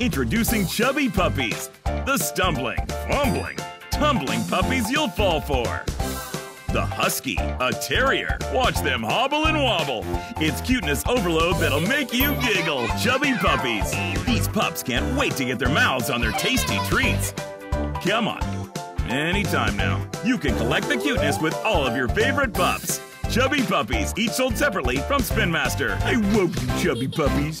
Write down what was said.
Introducing Chubby Puppies, the stumbling, fumbling, tumbling puppies you'll fall for. The Husky, a terrier. Watch them hobble and wobble. It's cuteness overload that'll make you giggle. Chubby Puppies. These pups can't wait to get their mouths on their tasty treats. Come on. Anytime now. You can collect the cuteness with all of your favorite pups. Chubby Puppies, each sold separately from Spin Master. I woke you, Chubby Puppies.